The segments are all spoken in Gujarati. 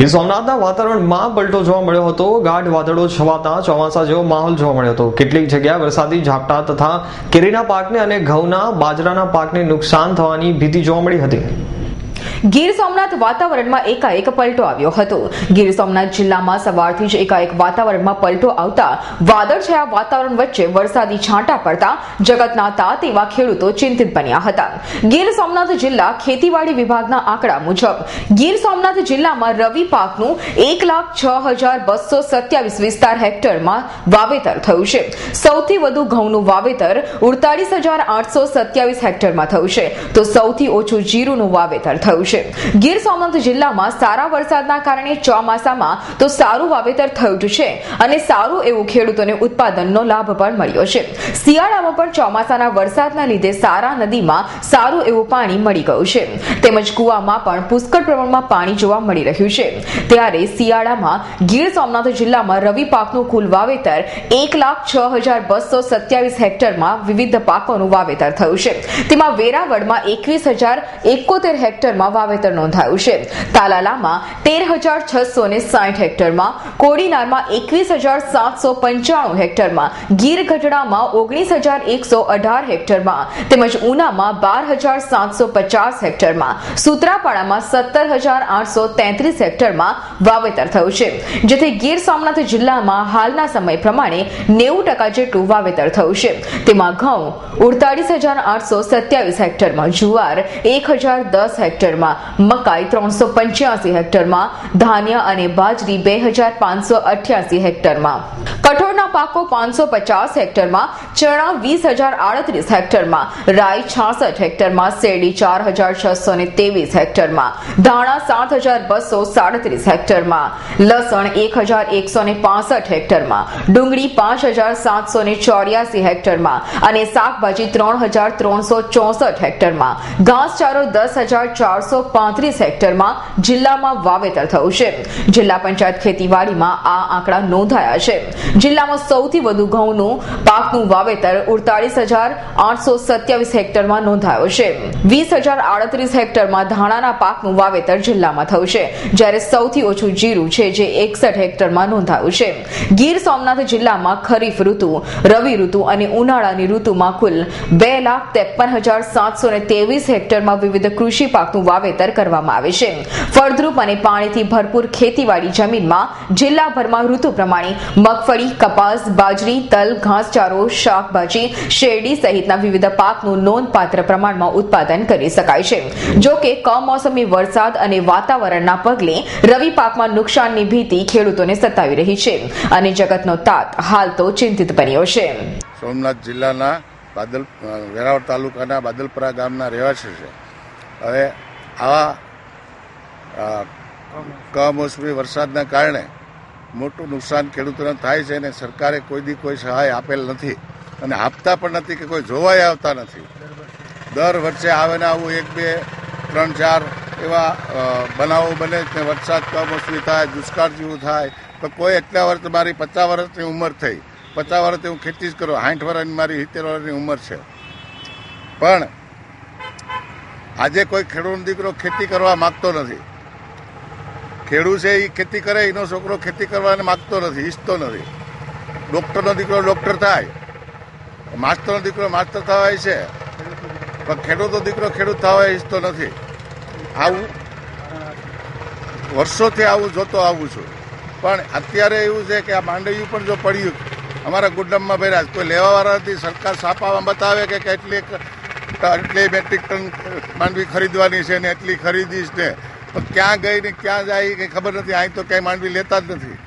ગીર સોમનાથના વાતાવરણમાં પલટો જોવા મળ્યો હતો. ગાઢ વાદળો છવાતા ચોમાસા જેવો માહોલ જોવા મળ્યો હતો. કેટલીક જગ્યાએ વરસાદી ઝાપટા તથા કેરીના પાકને અને ઘઉંના બાજરાના પાકને નુકસાન થવાની ભીતિ જોવા મળી હતી. ગીર સોમનાથ વાતાવરણમાં એકાએક પલટો આવ્યો હતો. ગીર સોમનાથ જિલ્લામાં સવારથી જ એકાએક વાતાવરણમાં પલટો આવતા વાદળછાયા વાતાવરણ વચ્ચે વરસાદી છાંટા પડતા જગતના તાત એવા ખેડૂતો ચિંતિત બન્યા હતા. ગીર સોમનાથ જિલ્લા ખેતીવાડી વિભાગના આંકડા મુજબ, ગીર સોમનાથ જિલ્લામાં રવિ પાકનું એક લાખ છ હજાર બસો સત્યાવીસ વિસ્તાર હેક્ટરમાં વાવેતર થયું છે. સૌથી વધુ ઘઉંનું વાવેતર ઉડતાલીસ હજાર આઠસો સત્યાવીસ હેક્ટરમાં થયું છે. તો સૌથી ઓછું જીરુનું વાવેતર થયું છે. ગીર સોમનાથ જિલ્લામાં સારા વરસાદના કારણે ચોમાસામાં તો સારું વાવેતર થયું છે અને સારું એવું ખેડૂતોને ઉત્પાદનનો લાભ પણ મળ્યો છે. શિયાળામાં પણ ચોમાસાના વરસાદના લીધે સારા નદીમાં સારું એવું પાણી મળી ગયું છે. તેમજ કુવામાં પણ પુષ્કળ પ્રમાણમાં પાણી જોવા મળી રહ્યું છે. ત્યારે શિયાળામાં ગીર સોમનાથ જિલ્લામાં રવિ પાકનું કુલ વાવેતર એક લાખ છ હજાર બસો સત્યાવીસ હેક્ટરમાં વિવિધ પાકોનું વાવેતર થયું છે. તેમાં વેરાવળમાં એકવીસ હજાર એકોતેર હેક્ટરમાં વાવેતર નોંધાયું છે. તાલાલામાં તેર હજાર છસો ને સાઠ હેક્ટરમાં, કોડીનારમાં એકવીસ હજાર સાતસો પંચાણું હેક્ટરમાં ગીર ગઢડામાં ઓગણીસ હજાર એકસો અઢાર હેક્ટરમાં, તેમજ ઉનામાં બાર હજાર સાતસો પચાસ હેક્ટરમાં, સુત્રાપાડામાં સત્તર હજાર આઠસો તેત્રીસ હેક્ટરમાં વાવેતર થયું છે. જેથી ગીર સોમનાથ જિલ્લામાં હાલના સમય પ્રમાણે નેવું ટકા જેટલું વાવેતર થયું છે. તેમાં ઘઉં, ઉડતાળીસ હજાર આઠસો સત્યાવીસ હેક્ટરમાં જુવાર, એક હજાર દસ હેક્ટરમાં મકાઈ ત્રણસો પંચ્યાસી હેક્ટરમાં, ધાન્ય અને બાજરી બે હજાર પાંચસો અઠ્યાસી હેક્ટરમાં. કઠોળના પાકો પાંચસો પચાસ હેક્ટરમાં, ચણા વીસ હજાર આડત્રીસ હેક્ટરમાં, રાઈ છાસઠ હેક્ટરમાં, શેરડી ચાર હજાર છસો ને ત્રેવીસ હેક્ટરમાં, ધાણા સાત હજાર બસો સાડત્રીસ હેક્ટરમાં, લસણ એક હજાર એકસો ને પાસઠ હેક્ટરમાં, ડુંગળી પાંચ હજાર સાતસો ને ચોર્યાસી હેક્ટરમાં અને શાકભાજી ત્રણ હજાર ત્રણસો ચોસઠ હેક્ટરમાં. ઘાસચારો દસ હજાર ચારસો પાંત્રીસ હેક્ટરમાં જિલ્લામાં વાવેતર થયું છે. જિલ્લા પંચાયત ખેતીવાડીમાં આ આંકડા નોંધાયા છે. જિલ્લામાં સૌથી વધુ ઘઉંનું પાકનું વાવેતર ઉડતાલીસ હજાર આઠસો સત્યાવીસ હેક્ટરમાં નોંધાયો છે. વીસ હજાર આડત્રીસ હેક્ટરમાં ધાણાના પાકનું વાવેતર જિલ્લામાં થયું છે. જ્યારે સૌથી ઓછું જીરું છે જે એકસઠ હેક્ટરમાં નોંધાયું છે. ગીર સોમનાથ જિલ્લામાં ખરીફ ઋતુ, રવિ ઋતુ અને ઉનાળાની ઋતુમાં કુલ બે લાખ ત્રેપન હજાર સાતસો ને તેવીસ હેક્ટરમાં વિવિધ કૃષિ પાકનું વાવેતર કરવામાં આવે છે. ફળદ્રુપ અને પાણીથી ભરપૂર ખેતીવાડી જમીનમાં જિલ્લાભરમાં ઋતુ પ્રમાણે મગફળી, કપાસ, બાજરી, તલ, ઘાસચારો, શાકભાજી, શેરડી સહિતના વિવિધ પાકનું નોંધપાત્ર પ્રમાણમાં ઉત્પાદન કરી શકાય છે. જો કમોસમી વરસાદ અને વાતાવરણના પગલે રવિ પાકમાં નુકસાનની ભીતિ ખેડૂતોને સતાવી રહી છે અને જગતનો તાત હાલ તો ચિંતિત બન્યો છે. સોમનાથ જિલ્લાના બાદલ વેરાવળ તાલુકાના બાદલપરા ગામના રહેવાસી છે. હવે આવા કમોસમી. વરસાદના કારણે મોટું નુકસાન ખેડૂતોને થાય છે અને સરકારે કોઈ દી કોઈ સહાય આપેલ નથી. અને આપતા પણ નથી કે કોઈ જોવાય આવતા નથી. દર વર્ષે. આવે ને આવું એક બે ત્રણ ચાર એવા બનાવો બને ને વરસાદ કમોસમી થાય દુષ્કાળ જેવું થાય તો કોઈ એટલા વર્ષ મારી પચાસ વર્ષની ઉંમર થઈ. પચાસ વર્ષથી હું ખેતી જ કરું. સાઠ વર્ષની મારી સિત્તેર વર્ષની ઉંમર છે. પણ આજે કોઈ ખેડૂત દીકરો ખેતી કરવા માગતો નથી. ખેડૂત છે એ ખેતી કરે, એનો છોકરો ખેતી કરવાને માગતો નથી, ઈચ્છતો નથી. ડૉક્ટરનો દીકરો ડૉક્ટર થાય. માસ્ટરનો દીકરો માસ્ટર થવાય છે. પણ ખેડૂતો દીકરો ખેડૂત થવા ઈચ્છતો નથી. આવું વર્ષોથી આવું જોતો આવું છું. પણ અત્યારે એવું છે કે આ માંડવ્યું પણ જો પડ્યું, અમારા ગુડમમાં ભર્યા. કોઈ લેવાવાળા નથી, સરકાર સાપામાં બતાવે કે કેટલી એટલી મેટ્રિક ટન માંડવી ખરીદવાની છે ને એટલી ખરીદીશ ને. પણ ક્યાં ગઈ ને ક્યાં જાય કંઈ ખબર નથી. અહીં તો ક્યાંય માંડવી લેતા જ નથી.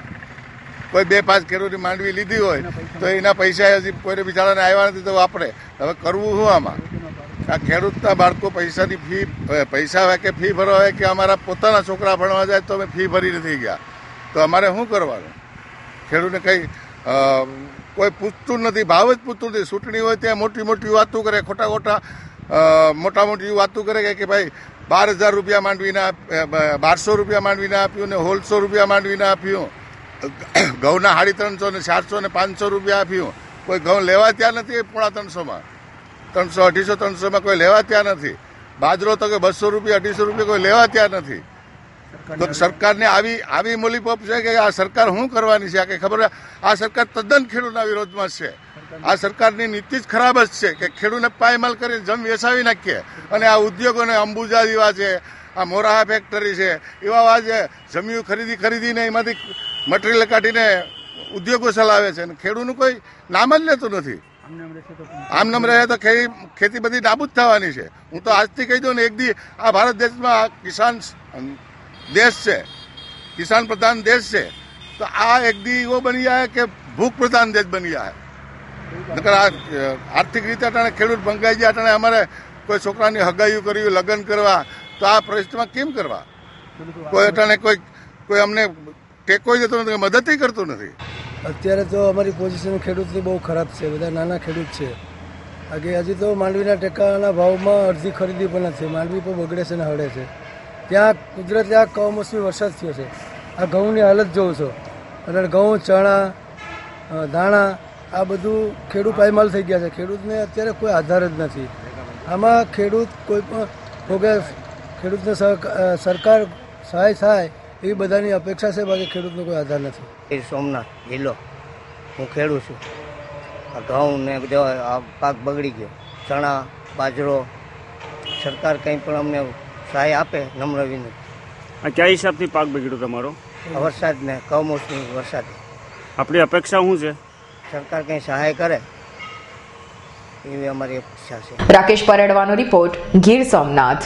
કોઈ બે પાંચ ખેડૂતની માંડવી લીધી હોય તો એના પૈસા હજી કોઈને બિચારાને આવ્યા નથી તો વાપરે. હવે કરવું શું આમાં? આ ખેડૂતના બાળકો પૈસાની ફી, પૈસા હોય કે ફી ભરવા હોય કે અમારા પોતાના છોકરા ભણવા જાય તો અમે ફી ભરી નથી ગયા. તો અમારે શું કરવાનું? ખેડૂતને કંઈ કોઈ પૂછતું નથી, ભાવ જ પૂછતું નથી. ચૂંટણી હોય ત્યાં મોટી મોટી વાતો કરે, ખોટા ખોટા મોટા મોટી વાતો કરે કે- ભાઈ, બાર હજાર રૂપિયા માંડવીના બારસો રૂપિયા માંડવીને આપ્યું ને હોલસો રૂપિયા માંડવીને આપ્યું. ઘઉંના સાડી ત્રણસો ને ચારસો ને પાંચસો રૂપિયા આપ્યું. કોઈ ઘઉં લેવા ત્યાં નથી પોણા ત્રણસોમાં. ત્રણસો, અઢીસો, ત્રણસોમાં કોઈ લેવા ત્યાં નથી. બાજરો તો કે બસો રૂપિયા, અઢીસો રૂપિયા કોઈ લેવા ત્યાં નથી. તો સરકારને આવી આવી મોલીપોપ છે કે આ સરકાર શું કરવાની છે? આ કે ખબર આ સરકાર તદ્દન ખેડૂતના વિરોધમાં છે. આ સરકારની નીતિ જ ખરાબ જ છે કે ખેડૂતને પાયમાલ કરી જમ વેસાવી નાખીએ. અને આ ઉદ્યોગોને અંબુજા જેવા છે આ મોરાહા ફેક્ટરી છે એવા આ જે જમીન ખરીદી ખરીદીને એમાંથી મટીરિયલ કાઢીને ઉદ્યોગો ચલાવે છે. અને ખેડૂતનું કોઈ નામ જ લેતું નથી. આમ નમ રહે તો ખેતી ખેતી બધી નાબૂદ થવાની છે. હું તો આજથી કહી દઉં ને એક દી આ ભારત દેશમાં આ કિસાન દેશ છે. કિસાન પ્રધાન દેશ છે. તો આ એકદી એવો બની જાય કે ભૂખ પ્રધાન દેશ બની જાય? નકર આ આર્થિક રીતે અટાણે ખેડૂત ભંગાઈ જાય, અટાણે અમારે કોઈ છોકરાની હગાયું કર્યું લગ્ન કરવા, તો આ પરિસ્થિતિમાં કેમ કરવા? કોઈ અટાણે કોઈ કોઈ અમને ટેકો જતો નથી મદદ કરતો નથી. અત્યારે તો અમારી પોઝિશન ખેડૂતની બહુ ખરાબ છે, બધા નાના ખેડૂત છે. આગે હજી તો માંડવીના ટેકાના ભાવમાં અડધી ખરીદી પણ નથી, માંડવી પણ બગડે છે ને હળે છે. ત્યાં કુદરતી આ કમોસમી વરસાદ થયો છે. આ ઘઉંની હાલત જોઉં છો. અને ઘઉં, ચણા દાણા આ બધું ખેડૂત પાયમાલ થઈ ગયા છે. ખેડૂતને અત્યારે કોઈ આધાર જ નથી. આમાં ખેડૂત કોઈ પણ ભોગે ખેડૂતને સરકાર સહાય થાય એવી બધાની અપેક્ષા છે, બાકી ખેડૂતનો કોઈ આધાર નથી. ગીર સોમનાથ જિલ્લો. હું ખેડૂત છું. આ ઘઉં ને આ પાક બગડી ગયો. ચણા, બાજરો, સરકાર કંઈ પણ અમને સહાય આપે નમ્ર વિનંતી. આ કયા હિસાબથી પાક બગડ્યો તમારો? વરસાદ વરસાદને કમોસમી વરસાદ. આપણી અપેક્ષા શું છે? સરકાર કંઈ સહાય કરે? એવી અમારી અપેક્ષા છે. રાકેશ પરડવાનો રિપોર્ટ ગીર સોમનાથ.